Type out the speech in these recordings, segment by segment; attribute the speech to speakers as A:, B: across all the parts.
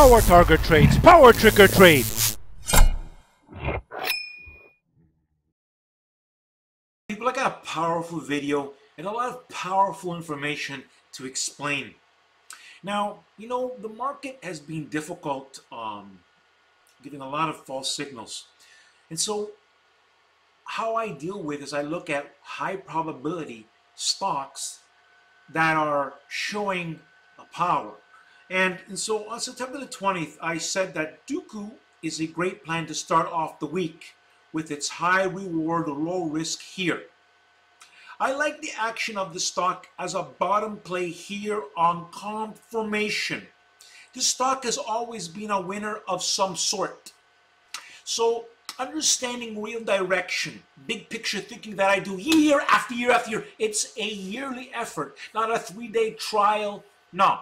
A: Power Target Trades, Power Trigger Trades.
B: People, I got a powerful video and a lot of powerful information to explain. Now, you know, the market has been difficult, um, giving a lot of false signals. And so, how I deal with is I look at high probability stocks that are showing a power. And, and so on September the 20th, I said that Docu is a great plan to start off the week with its high reward, low risk here. I like the action of the stock as a bottom play here on confirmation. The stock has always been a winner of some sort. So understanding real direction, big picture thinking that I do year after year after year, it's a yearly effort, not a three-day trial. No.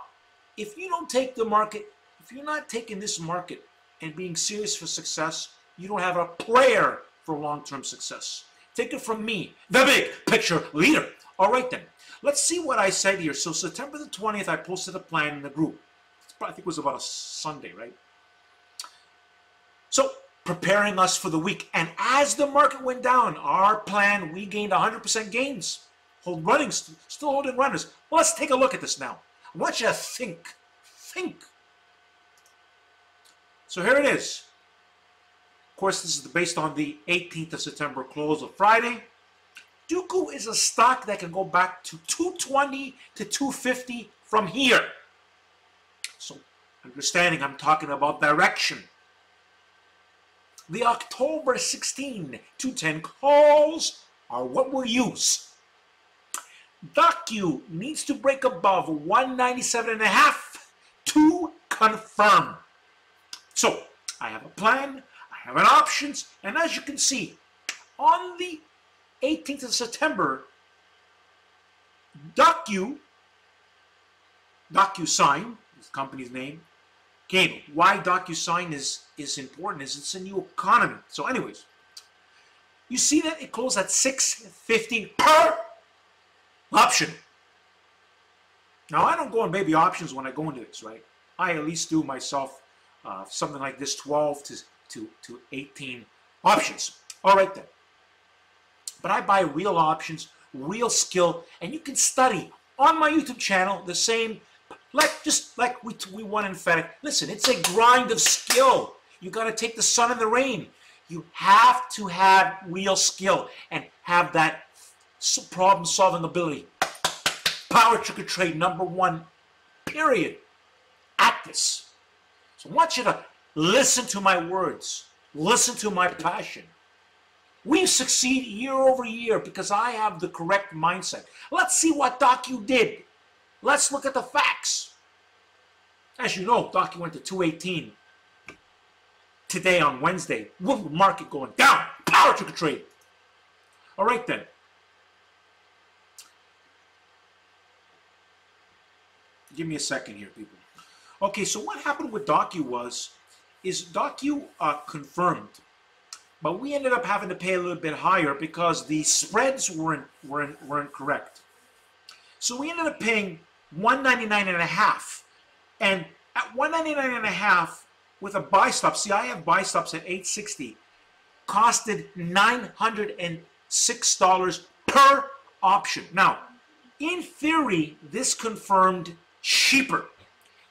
B: If you don't take the market, if you're not taking this market and being serious for success, you don't have a prayer for long-term success. Take it from me, the big picture leader. All right then, let's see what I said here. So September the 20th, I posted a plan in the group. I think it was about a Sunday, right? So preparing us for the week. And as the market went down, our plan, we gained 100% gains. Hold running, still holding runners. Well, let's take a look at this now. Want you think. Think. So here it is. Of course, this is based on the 18th of September close of Friday. Docu is a stock that can go back to 220 to 250 from here. So, understanding I'm talking about direction. The October 16 to 10 calls are what we'll use. DOCU needs to break above 197.5 to confirm. So, I have a plan, I have an options, and as you can see, on the 18th of September, DOCU, DocuSign, the company's name, came. Why DocuSign is, is important is it's a new economy. So anyways, you see that it closed at 650 per option. Now I don't go on baby options when I go into this, right? I at least do myself uh, something like this 12 to, to, to 18 options. All right then. But I buy real options, real skill, and you can study on my YouTube channel the same, like just like we, we won in FedEx. Listen, it's a grind of skill. You got to take the sun and the rain. You have to have real skill and have that problem solving ability. Power trigger trade number one, period. At this. So I want you to listen to my words, listen to my passion. We succeed year over year because I have the correct mindset. Let's see what Docu did. Let's look at the facts. As you know, Docu went to 218 today on Wednesday. Market going down. Power trigger trade. All right then. Give me a second here, people. Okay, so what happened with Docu was, is Docu uh, confirmed, but we ended up having to pay a little bit higher because the spreads weren't weren't weren't correct. So we ended up paying 199 and a half, and at 199 and a half with a buy stop. See, I have buy stops at 860. Costed 906 dollars per option. Now, in theory, this confirmed cheaper.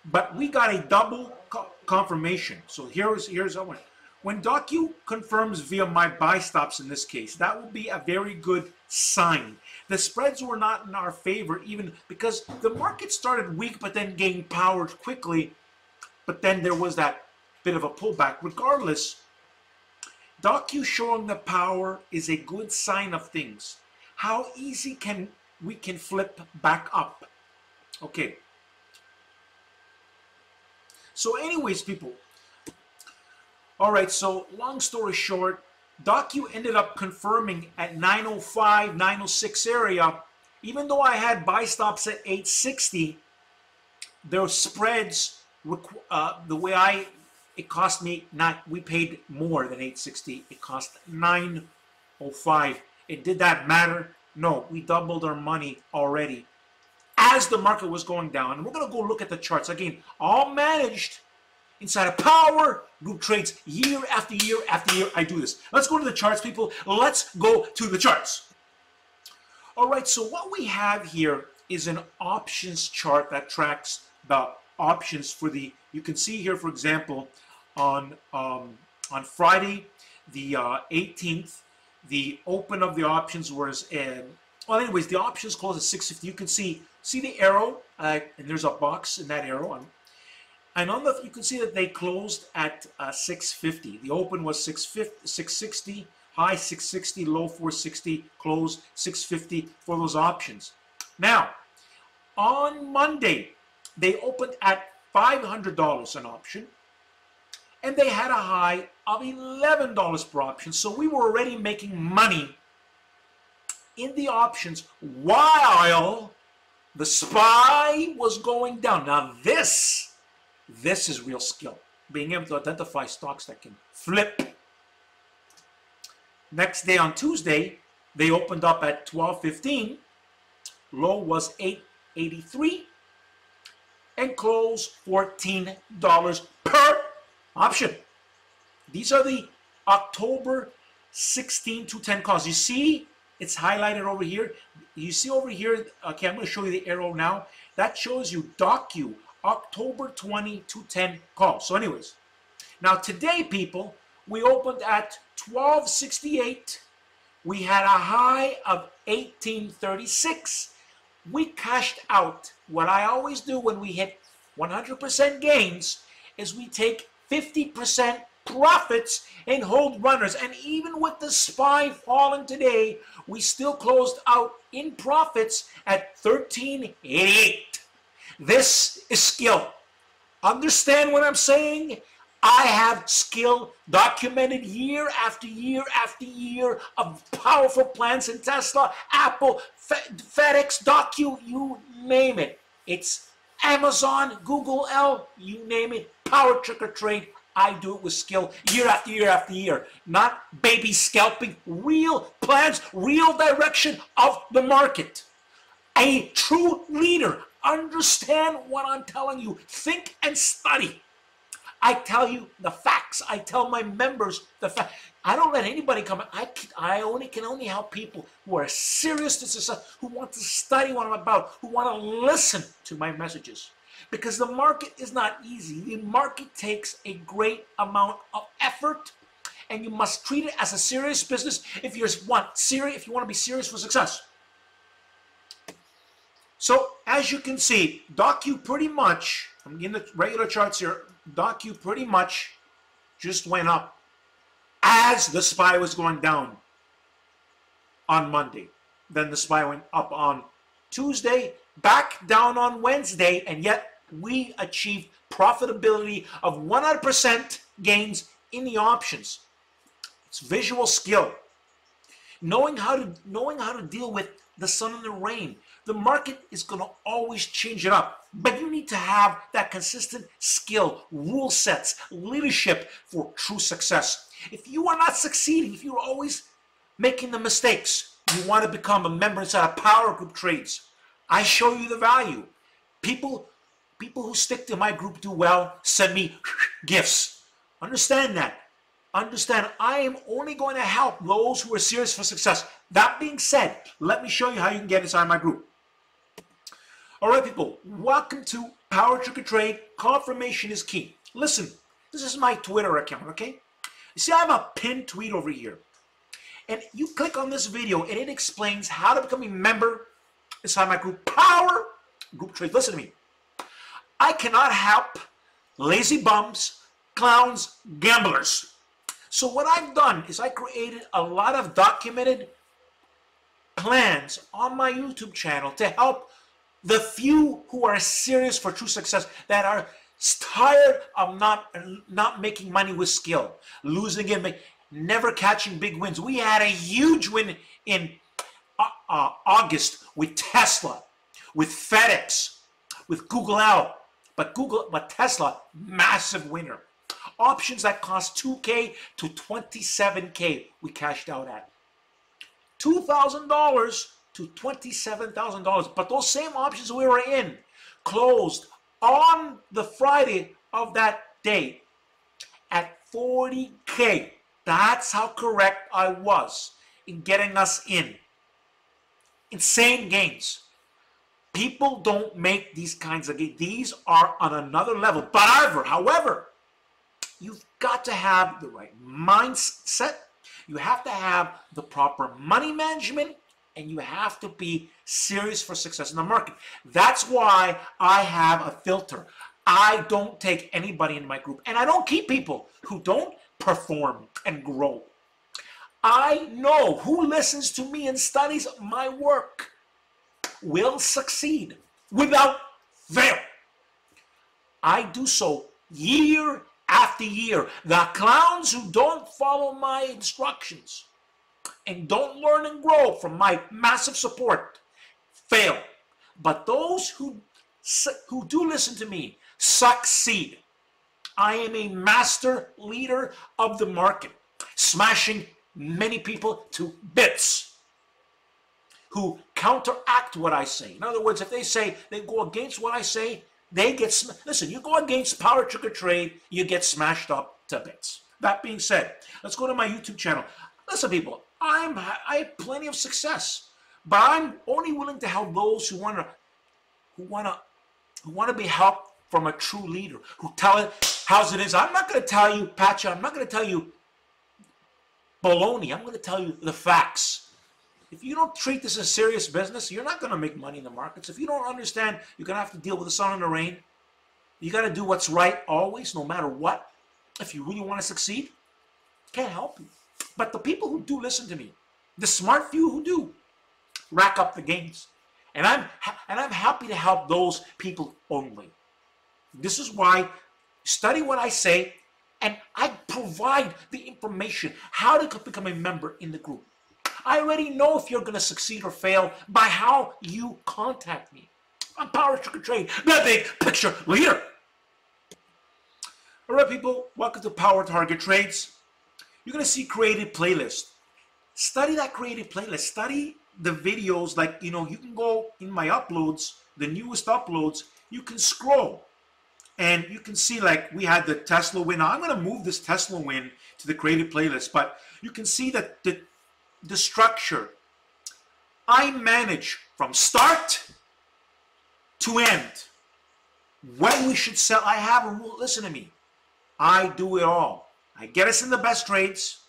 B: But we got a double co confirmation. So here's here's a one. When Docu confirms via my buy stops in this case, that will be a very good sign. The spreads were not in our favor even because the market started weak but then gained power quickly. But then there was that bit of a pullback. Regardless, Docu showing the power is a good sign of things. How easy can we can flip back up? Okay, so anyways, people. All right, so long story short, Docu ended up confirming at 905, 906 area. Even though I had buy stops at 860, their spreads, uh, the way I, it cost me, not, we paid more than 860. It cost 905. It did that matter? No, we doubled our money already as the market was going down. And we're going to go look at the charts. Again, all managed inside of power group trades year after year after year. I do this. Let's go to the charts, people. Let's go to the charts. All right, so what we have here is an options chart that tracks the options for the, you can see here, for example, on, um, on Friday, the uh, 18th, the open of the options was in, well, anyways, the options closed at 650. You can see, see the arrow, uh, and there's a box in that arrow. On, and on the, you can see that they closed at uh, 650. The open was 650, 660, high 660, low 460, close 650 for those options. Now, on Monday, they opened at $500 an option, and they had a high of $11 per option. So we were already making money in the options while the SPY was going down. Now this, this is real skill. Being able to identify stocks that can flip Next day on Tuesday, they opened up at 12.15. Low was 8.83 and closed $14 per option. These are the October 16 to 10 calls. You see it's highlighted over here. You see over here, okay, I'm going to show you the arrow now. That shows you DocU October 20 to 10 calls. So anyways, now today, people, we opened at 1268. We had a high of 1836. We cashed out. What I always do when we hit 100% gains is we take 50% profits and hold runners. And even with the SPY falling today, we still closed out in profits at 1388. This is skill. Understand what I'm saying? I have skill documented year after year after year of powerful plants in Tesla, Apple, FedEx, DocU, you name it. It's Amazon, Google L, you name it. Power trigger trade. I do it with skill year after year after year. Not baby scalping, real plans, real direction of the market. A true leader. Understand what I'm telling you. Think and study. I tell you the facts. I tell my members the fact. I don't let anybody come. I I only can only help people who are serious to success, who want to study what I'm about, who want to listen to my messages. Because the market is not easy. The market takes a great amount of effort, and you must treat it as a serious business if you want serious. If you want to be serious for success. So as you can see, DocU pretty much. I'm in the regular charts here. DocU pretty much just went up as the SPY was going down on Monday. Then the SPY went up on Tuesday, back down on Wednesday, and yet we achieved profitability of 100% gains in the options. It's visual skill. Knowing how to knowing how to deal with the sun and the rain. The market is going to always change it up. But you need to have that consistent skill, rule sets, leadership for true success. If you are not succeeding, if you're always making the mistakes, you want to become a member inside of Power Group Trades. I show you the value. People, people who stick to my group do well, send me gifts. Understand that. Understand, I am only going to help those who are serious for success. That being said, let me show you how you can get inside my group. All right, people, welcome to Power Trigger Trade. Confirmation is key. Listen, this is my Twitter account, okay? You see, I have a pinned tweet over here. And you click on this video, and it explains how to become a member inside my group, Power Group Trade. Listen to me. I cannot help lazy bums, clowns, gamblers. So what I've done is I created a lot of documented plans on my YouTube channel to help the few who are serious for true success, that are tired of not not making money with skill, losing it, never catching big wins. We had a huge win in uh, August with Tesla, with FedEx, with Google L, but Google, but Tesla, massive winner. Options that cost 2K to 27K, we cashed out at. $2,000 to $27,000. But those same options we were in closed on the Friday of that day at 40K. That's how correct I was in getting us in. Insane gains. People don't make these kinds of gains. These are on another level. But however, however, you've got to have the right mindset. You have to have the proper money management and you have to be serious for success in the market. That's why I have a filter. I don't take anybody in my group and I don't keep people who don't perform and grow. I know who listens to me and studies my work will succeed without fail. I do so year after year. The clowns who don't follow my instructions and don't learn and grow from my massive support fail. But those who, who do listen to me succeed. I am a master leader of the market, smashing many people to bits who counteract what I say. In other words, if they say they go against what I say, they get sm- listen. You go against power trigger trade, you get smashed up to bits. That being said, let's go to my YouTube channel. Listen, people, I'm I have plenty of success, but I'm only willing to help those who wanna who wanna who wanna be helped from a true leader who tell it how's it is. I'm not gonna tell you, Patcha, I'm not gonna tell you baloney. I'm gonna tell you the facts. If you don't treat this as serious business, you're not going to make money in the markets. If you don't understand, you're going to have to deal with the sun and the rain. You got to do what's right always, no matter what. If you really want to succeed, can't help you. But the people who do listen to me, the smart few who do, rack up the gains. And I'm and I'm happy to help those people only. This is why study what I say and I provide the information how to become a member in the group. I already know if you're going to succeed or fail by how you contact me. I'm Power Trigger Trade, the big picture leader. All right, people, welcome to Power Target Trades. You're going to see creative playlist. Study that creative playlist. Study the videos like, you know, you can go in my uploads, the newest uploads, you can scroll and you can see like we had the Tesla win. Now I'm going to move this Tesla win to the creative playlist, but you can see that the the structure. I manage from start to end. When we should sell, I have a rule. Listen to me. I do it all. I get us in the best trades.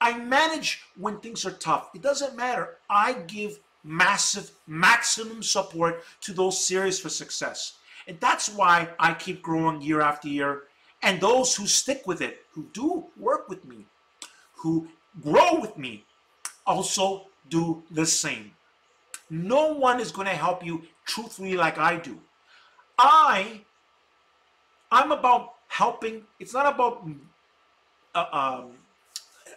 B: I manage when things are tough. It doesn't matter. I give massive, maximum support to those serious for success. And that's why I keep growing year after year. And those who stick with it, who do work with me, who grow with me, also do the same. No one is going to help you truthfully like I do. I, I'm about helping. It's not about. Uh, um,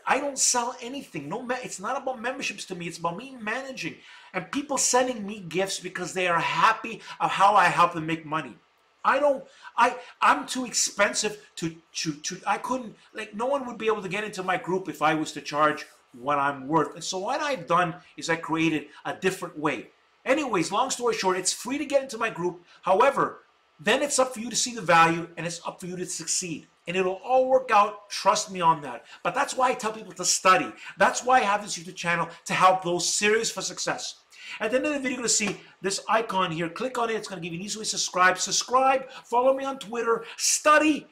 B: I don't sell anything. No, it's not about memberships to me. It's about me managing and people sending me gifts because they are happy of how I help them make money. I don't. I I'm too expensive to to to. I couldn't like. No one would be able to get into my group if I was to charge what I'm worth. And so what I've done is I created a different way. Anyways, long story short, it's free to get into my group. However, then it's up for you to see the value and it's up for you to succeed. And it'll all work out. Trust me on that. But that's why I tell people to study. That's why I have this YouTube channel to help those serious for success. At the end of the video, you're going to see this icon here. Click on it. It's going to give you an easy way to subscribe. Subscribe. Follow me on Twitter. Study.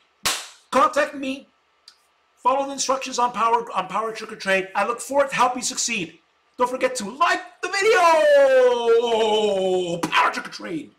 B: Contact me. Follow the instructions on Power on Power Trigger Trade. I look forward to help you succeed. Don't forget to like the video. Power Trigger Trade.